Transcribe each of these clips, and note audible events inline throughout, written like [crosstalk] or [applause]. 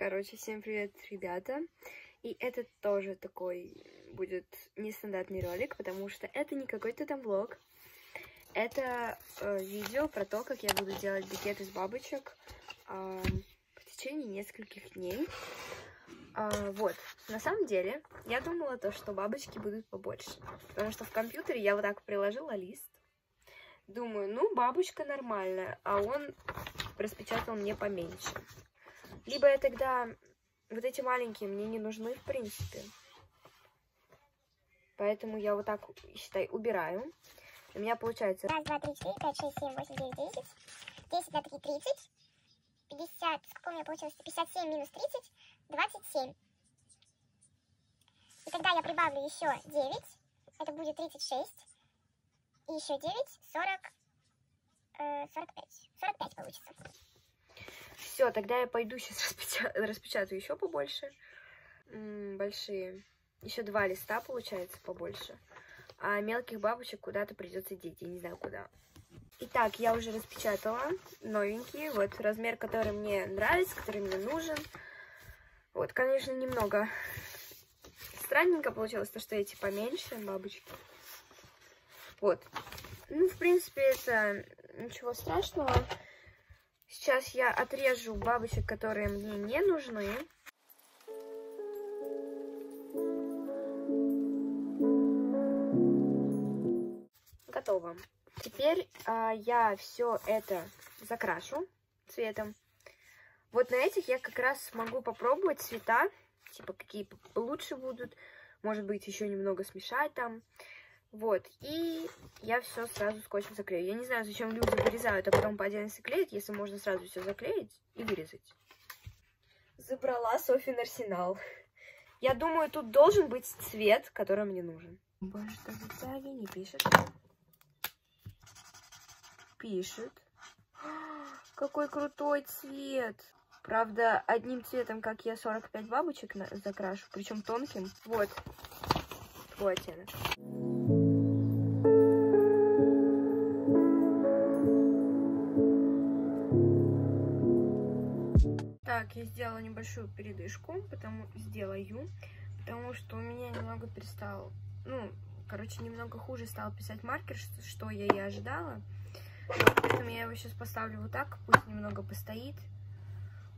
Короче, всем привет, ребята. И это тоже такой будет нестандартный ролик, потому что это не какой-то там влог. Это э, видео про то, как я буду делать букет из бабочек э, в течение нескольких дней. Э, вот, на самом деле, я думала то, что бабочки будут побольше. Потому что в компьютере я вот так приложила лист. Думаю, ну, бабочка нормальная, а он распечатал мне поменьше. Либо я тогда... Вот эти маленькие мне не нужны, в принципе. Поэтому я вот так, считай, убираю. У меня получается... Раз, два, три, четыре, пять, шесть, семь, восемь, девять, десять. Десять на три, тридцать. Пятьдесят, сколько у меня получилось? Пятьдесят семь минус тридцать, двадцать семь. И тогда я прибавлю еще девять. Это будет тридцать шесть. И еще девять, сорок, э, сорок пять. Сорок пять получится. Все, тогда я пойду сейчас [laughs] распеча... распечатаю еще побольше. -м, большие. Еще два листа получается побольше. А мелких бабочек куда-то придется деть. Я не знаю куда. Итак, я уже распечатала новенькие. Вот размер, который мне нравится, который мне нужен. Вот, конечно, немного странненько получилось, то, что эти поменьше бабочки. Вот. Ну, в принципе, это ничего страшного. Сейчас я отрежу бабочек, которые мне не нужны. Готово. Теперь а, я все это закрашу цветом. Вот на этих я как раз смогу попробовать цвета, типа какие лучше будут. Может быть, еще немного смешать там. Вот, и я все сразу скотчем заклею. Я не знаю, зачем люди вырезают, а потом по отдельности клеить, если можно сразу все заклеить и вырезать. Забрала Софин арсенал. Я думаю, тут должен быть цвет, который мне нужен. Боже, что не пишет. Пишет. [gasps] Какой крутой цвет. Правда, одним цветом, как я 45 бабочек закрашу, причем тонким. Вот, твой оттенок. Я сделала небольшую передышку, потому сделаю, потому что у меня немного перестал, ну, короче, немного хуже стал писать маркер, что, что я и ожидала. Поэтому я его сейчас поставлю вот так, пусть немного постоит,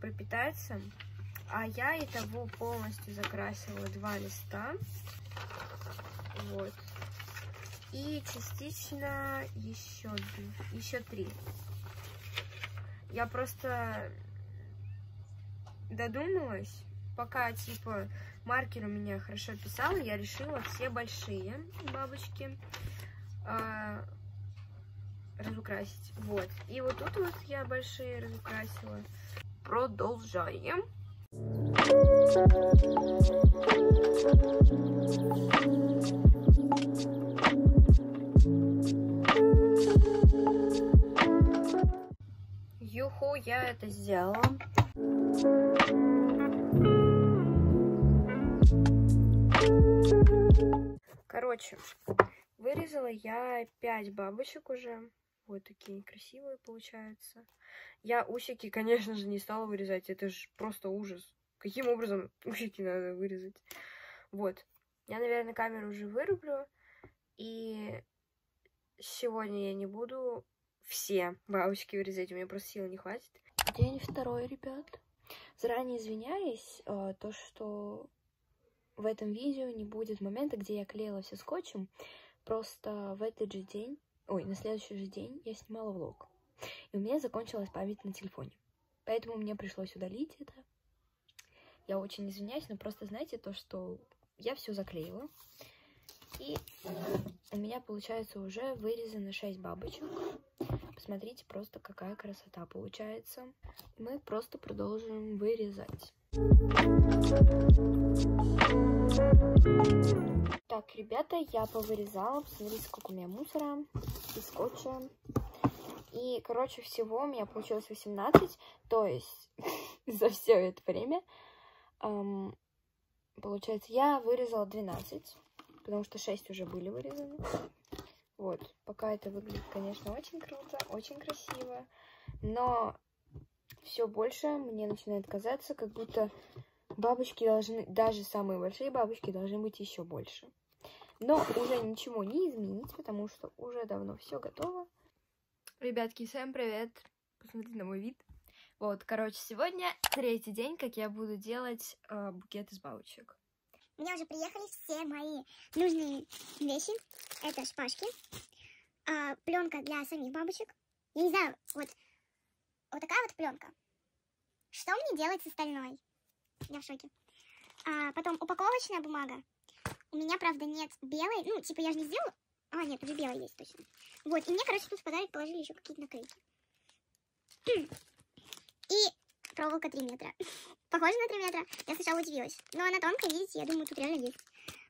пропитается. А я и того полностью закрасила два листа. Вот. И частично еще, еще три. Я просто додумалась, пока, типа, маркер у меня хорошо писал, я решила все большие бабочки э, разукрасить. Вот. И вот тут вот я большие разукрасила. Продолжаем. Юху, я это сделала. Короче, вырезала я 5 бабочек уже. Вот такие красивые получаются. Я усики, конечно же, не стала вырезать. Это же просто ужас. Каким образом усики надо вырезать? Вот. Я, наверное, камеру уже вырублю. И сегодня я не буду все бабочки вырезать. У меня просто сил не хватит. День второй, ребят. Заранее извиняюсь, э, то, что в этом видео не будет момента, где я клеила все скотчем. Просто в этот же день, ой, на следующий же день я снимала влог. И у меня закончилась память на телефоне. Поэтому мне пришлось удалить это. Я очень извиняюсь, но просто знаете то, что я все заклеила. И у меня получается уже вырезано 6 бабочек. Посмотрите просто, какая красота получается. Мы просто продолжим вырезать. Так, ребята, я повырезала. Посмотрите, сколько у меня мусора и скотча. И, короче, всего у меня получилось 18. То есть [laughs] за все это время, эм, получается, я вырезала 12. Потому что 6 уже были вырезаны. Вот, пока это выглядит, конечно, очень круто, очень красиво. Но все больше мне начинает казаться, как будто бабочки должны, даже самые большие бабочки должны быть еще больше. Но уже ничего не изменить, потому что уже давно все готово. Ребятки, всем привет! Посмотрите на мой вид. Вот, короче, сегодня третий день, как я буду делать э, букет из бабочек. У меня уже приехали все мои нужные вещи. Это шпажки, а, пленка для самих бабочек. Я не знаю, вот, вот такая вот пленка. Что мне делать с остальной? Я в шоке. А, потом упаковочная бумага. У меня, правда, нет белой. Ну, типа, я же не сделала. А, нет, уже белая есть точно. Вот, и мне, короче, тут в подарок положили еще какие-то наклейки. Проволока 3 метра. [laughs] Похоже на 3 метра. Я сначала удивилась. Но она тонкая, видите, я думаю, тут реально есть.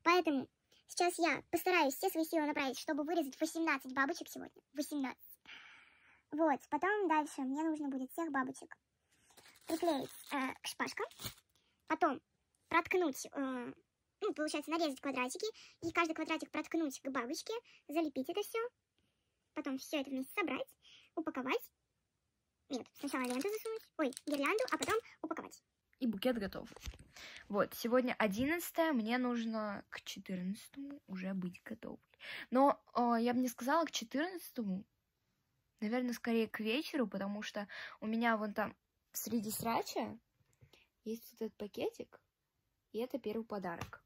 Поэтому сейчас я постараюсь все свои силы направить, чтобы вырезать 18 бабочек сегодня. 18. Вот, потом дальше мне нужно будет всех бабочек приклеить э, к шпажкам. Потом проткнуть, э, ну, получается, нарезать квадратики. И каждый квадратик проткнуть к бабочке, залепить это все. Потом все это вместе собрать, упаковать нет, сначала ленту засунуть, ой, гирлянду, а потом упаковать. И букет готов. Вот, сегодня 11 мне нужно к 14 уже быть готовой. Но э, я бы не сказала к 14 наверное, скорее к вечеру, потому что у меня вон там среди срача есть вот этот пакетик, и это первый подарок.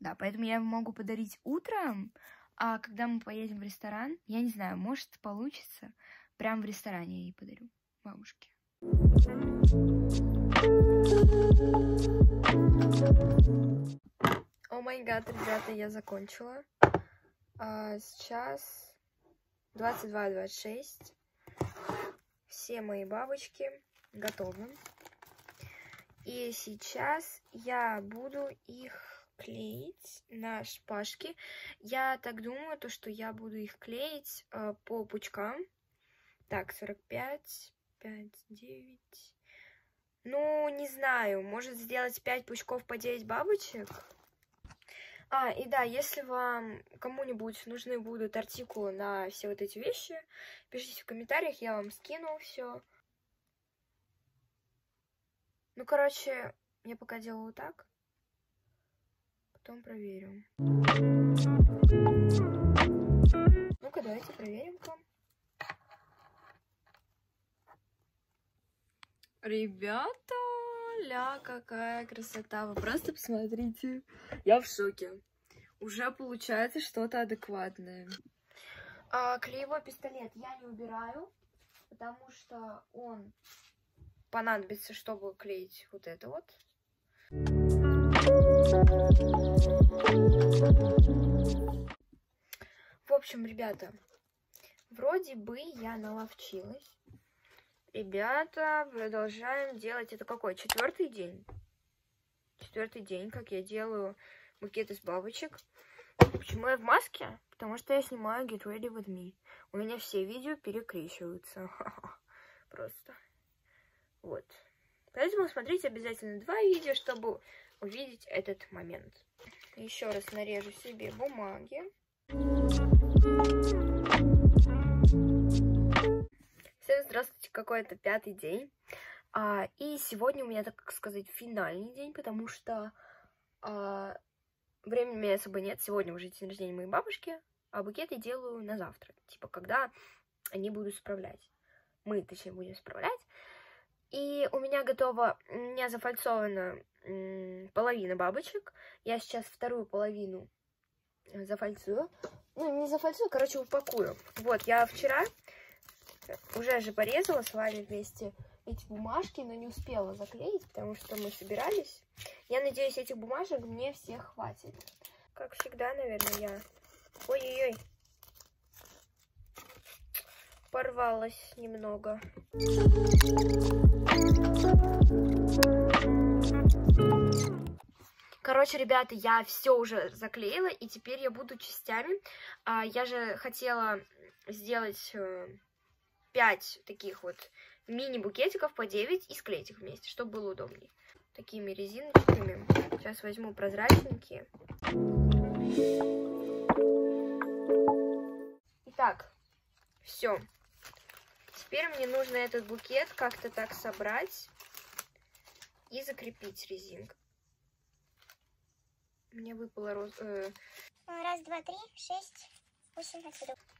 Да, поэтому я могу подарить утром, а когда мы поедем в ресторан, я не знаю, может получится, Прям в ресторане я ей подарю бабушке. О май гад, ребята, я закончила. А, сейчас 22-26. Все мои бабочки готовы. И сейчас я буду их клеить на шпажки. Я так думаю, то, что я буду их клеить э, по пучкам. Так, 45, 5, 9. Ну, не знаю, может сделать 5 пучков по 9 бабочек? А, и да, если вам кому-нибудь нужны будут артикулы на все вот эти вещи, пишите в комментариях, я вам скину все. Ну, короче, я пока делаю так. Потом проверю. Ну-ка, давайте проверим-ка. Ребята, ля, какая красота. Вы просто посмотрите. Я в шоке. Уже получается что-то адекватное. А, клеевой пистолет я не убираю, потому что он понадобится, чтобы клеить вот это вот. В общем, ребята, вроде бы я наловчилась. Ребята, продолжаем делать. Это какой? Четвертый день. Четвертый день, как я делаю букет из бабочек. Почему я в маске? Потому что я снимаю Get Ready With Me. У меня все видео перекрещиваются. [laughs] Просто. Вот. Поэтому смотрите обязательно два видео, чтобы увидеть этот момент. Еще раз нарежу себе бумаги. Здравствуйте, какой-то пятый день. А, и сегодня у меня, так сказать, финальный день, потому что а, времени у меня особо нет. Сегодня уже день рождения моей бабушки, а букеты делаю на завтра. Типа, когда они будут справлять. Мы, точнее, будем справлять. И у меня готова, у меня зафальцована половина бабочек. Я сейчас вторую половину зафальцую. Ну, не зафальцую, короче, упакую. Вот, я вчера уже же порезала с вами вместе эти бумажки, но не успела заклеить, потому что мы собирались. Я надеюсь, этих бумажек мне всех хватит. Как всегда, наверное, я... Ой-ой-ой. Порвалась немного. Короче, ребята, я все уже заклеила, и теперь я буду частями. А, я же хотела сделать э, 5 таких вот мини-букетиков по 9 и склеить их вместе, чтобы было удобнее. Такими резиночками. Сейчас возьму прозрачненькие. Итак, все. Теперь мне нужно этот букет как-то так собрать и закрепить резинкой. Мне выпало роз... э, Раз, два, три, шесть.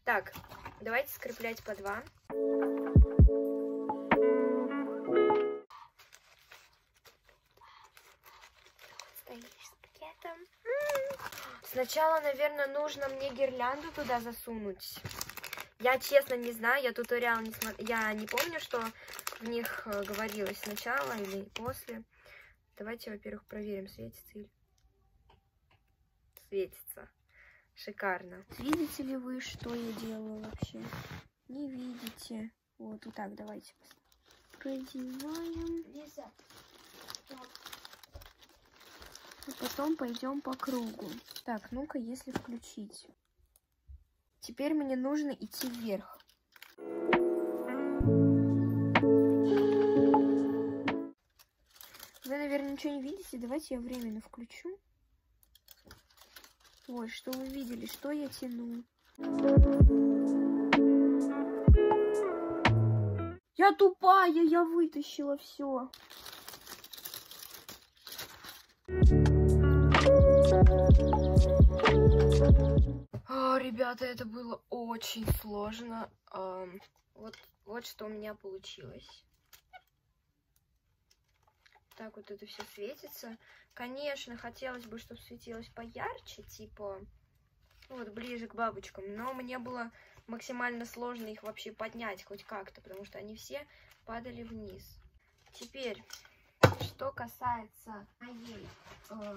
Так, давайте скреплять по два. Стоишь с букетом. М. Сначала, наверное, нужно мне гирлянду туда засунуть. Я честно не знаю, я туториал не смотрю. Я не помню, что в них э, говорилось сначала или после. Давайте, во-первых, проверим, светится или... Светится. Шикарно. Видите ли вы, что я делаю вообще? Не видите. Вот, вот так, давайте. Продеваем. И потом пойдем по кругу. Так, ну-ка, если включить. Теперь мне нужно идти вверх. Вы, наверное, ничего не видите. Давайте я временно включу. Ой, что вы видели? Что я тяну? Я тупая, я вытащила все. А, ребята, это было очень сложно. Вот, вот что у меня получилось. Так вот это все светится. Конечно, хотелось бы, чтобы светилось поярче, типа, вот ближе к бабочкам. Но мне было максимально сложно их вообще поднять хоть как-то, потому что они все падали вниз. Теперь, что касается моей э,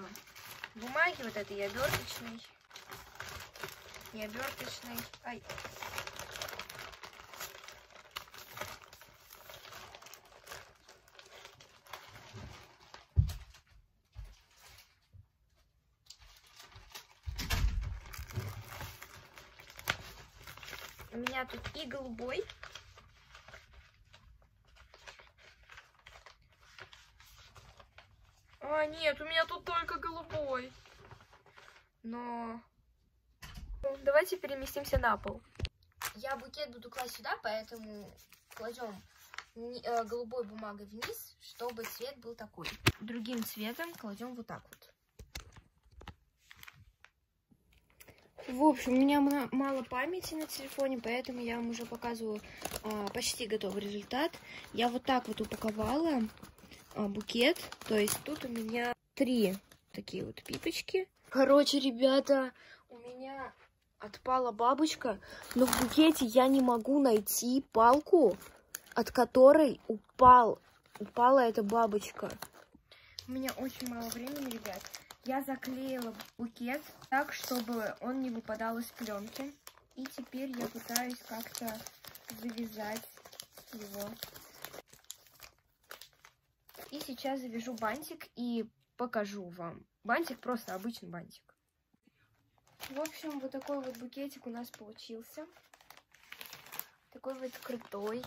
бумаги, вот этой оберточной, не оберточной, ай, У меня тут и голубой. А, нет, у меня тут только голубой. Но... Давайте переместимся на пол. Я букет буду класть сюда, поэтому кладем э, голубой бумагой вниз, чтобы цвет был такой. Другим цветом кладем вот так вот. В общем, у меня ма- мало памяти на телефоне, поэтому я вам уже показываю а, почти готовый результат. Я вот так вот упаковала а, букет. То есть тут у меня три такие вот пипочки. Короче, ребята, у меня отпала бабочка, но в букете я не могу найти палку, от которой упал, упала эта бабочка. У меня очень мало времени, ребят. Я заклеила букет так, чтобы он не выпадал из пленки. И теперь я пытаюсь как-то завязать его. И сейчас завяжу бантик и покажу вам. Бантик просто обычный бантик. В общем, вот такой вот букетик у нас получился. Такой вот крутой.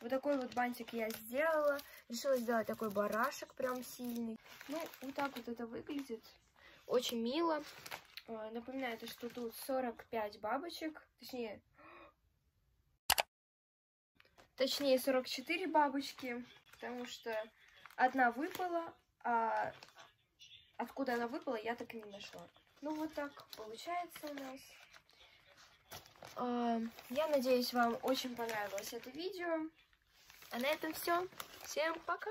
Вот такой вот бантик я сделала. Решила сделать такой барашек прям сильный. Ну, вот так вот это выглядит. Очень мило. Э, Напоминаю, то, что тут 45 бабочек. Точнее, точнее 44 бабочки. Потому что одна выпала, а откуда она выпала, я так и не нашла. Ну, вот так получается у нас. А, Я надеюсь, вам очень понравилось это видео. А на этом все. Всем пока!